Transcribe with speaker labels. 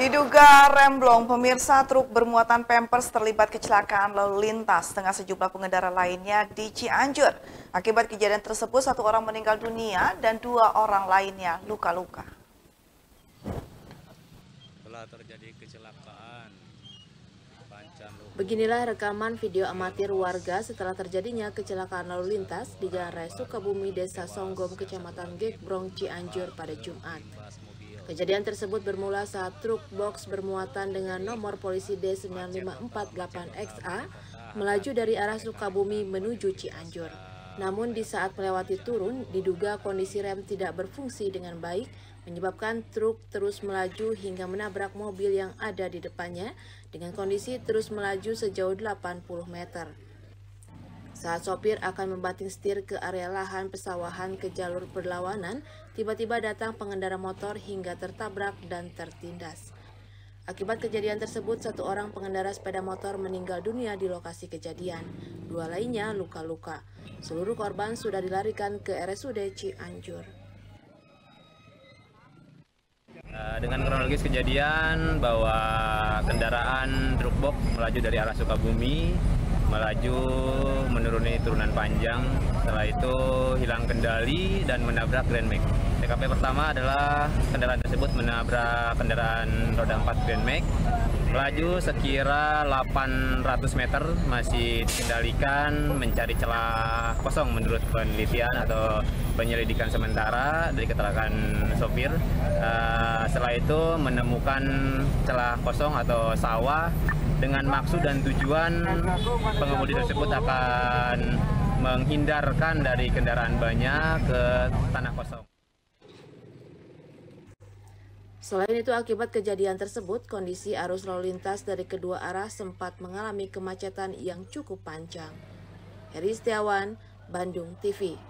Speaker 1: Diduga remblong, pemirsa truk bermuatan Pampers terlibat kecelakaan lalu lintas dengan sejumlah pengendara lainnya di Cianjur. Akibat kejadian tersebut, satu orang meninggal dunia dan dua orang lainnya luka-luka.
Speaker 2: Telah terjadi kecelakaan.
Speaker 3: Beginilah rekaman video amatir warga setelah terjadinya kecelakaan lalu lintas di Jalan Raya Sukabumi, Desa Songgom, Kecamatan Gekbrong, Cianjur pada Jumat. Kejadian tersebut bermula saat truk box bermuatan dengan nomor polisi D9548XA melaju dari arah Sukabumi menuju Cianjur. Namun di saat melewati turun, diduga kondisi rem tidak berfungsi dengan baik, menyebabkan truk terus melaju hingga menabrak mobil yang ada di depannya dengan kondisi terus melaju sejauh 80 meter. Saat sopir akan membanting setir ke area lahan pesawahan ke jalur berlawanan, tiba-tiba datang pengendara motor hingga tertabrak dan tertindas. Akibat kejadian tersebut, satu orang pengendara sepeda motor meninggal dunia di lokasi kejadian. Dua lainnya luka-luka. Seluruh korban sudah dilarikan ke RSUD Cianjur.
Speaker 2: Eh, dengan kronologis kejadian bahwa kendaraan truk box melaju dari arah Sukabumi melaju menuruni turunan panjang. Setelah itu hilang kendali dan menabrak Grand Max. TKP pertama adalah kendaraan tersebut menabrak kendaraan roda 4 Grand Max melaju sekira 800 meter masih dikendalikan mencari celah kosong menurut penelitian atau penyelidikan sementara dari keterangan sopir uh, setelah itu menemukan celah kosong atau sawah dengan maksud dan tujuan pengemudi tersebut akan menghindarkan dari kendaraan banyak ke tanah kosong.
Speaker 3: Selain itu, akibat kejadian tersebut, kondisi arus lalu lintas dari kedua arah sempat mengalami kemacetan yang cukup panjang. Heri Setiawan, Bandung TV